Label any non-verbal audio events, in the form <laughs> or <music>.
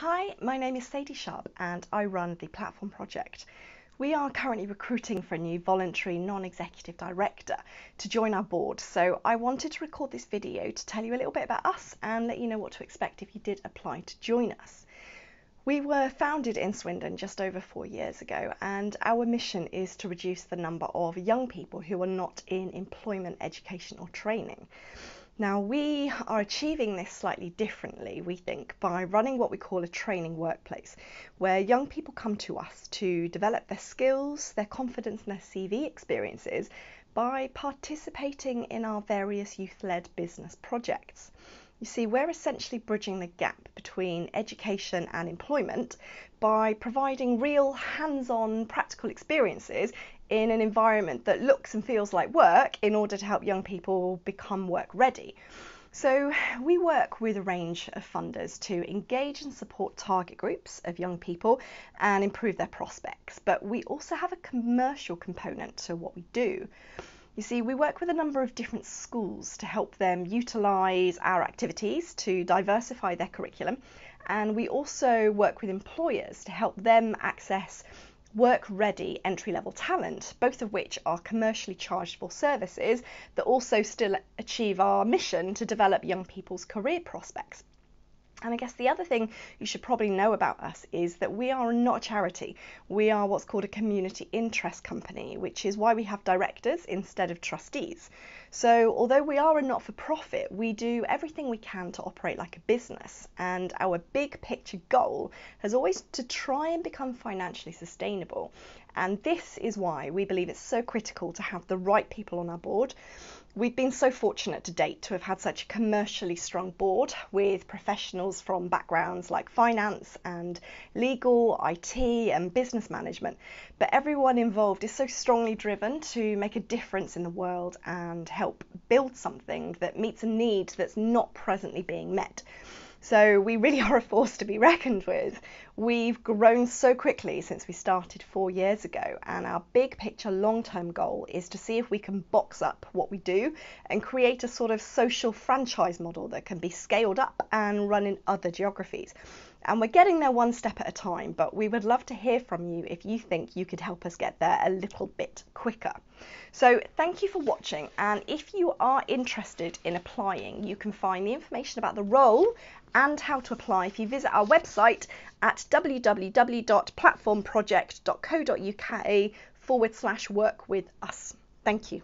Hi, my name is Sadie Sharp and I run the Platform Project. We are currently recruiting for a new voluntary non-executive director to join our board. So I wanted to record this video to tell you a little bit about us and let you know what to expect if you did apply to join us. We were founded in Swindon just over four years ago, and our mission is to reduce the number of young people who are not in employment, education, or training. Now, we are achieving this slightly differently, we think, by running what we call a training workplace, where young people come to us to develop their skills, their confidence, and their CV experiences by participating in our various youth led business projects. You see, we're essentially bridging the gap between education and employment by providing real hands on practical experiences in an environment that looks and feels like work in order to help young people become work ready. So, we work with a range of funders to engage and support target groups of young people and improve their prospects. But we also have a commercial component to what we do. You see, we work with a number of different schools to help them utilise our activities to diversify their curriculum, and we also work with employers to help them access work ready entry level talent, both of which are commercially chargeable services that also still achieve our mission to develop young people's career prospects. And I guess the other thing you should probably know about us is that we are not a charity. We are what's called a community interest company, which is why we have directors instead of trustees. So, although we are a not for profit, we do everything we can to operate like a business. And our big picture goal has always to try and become financially sustainable. And this is why we believe it's so critical to have the right people on our board. We've been so fortunate to date to have had such a commercially strong board with professionals from backgrounds like finance and legal, IT, and business management. But everyone involved is so strongly driven to make a difference in the world and help build something that meets a need that's not presently being met. So we really <laughs> are a force to be reckoned with. We've grown so quickly since we started four years ago, and our big picture long term goal is to see if we can box up what we do and create a sort of social franchise model that can be scaled up and run in other geographies. And we're getting there one step at a time, but we would love to hear from you if you think you could help us get there a little bit quicker. So, thank you for watching. And if you are interested in applying, you can find the information about the role and how to apply if you visit our website at www.platformproject.co.uk forward slash work with us. Thank you.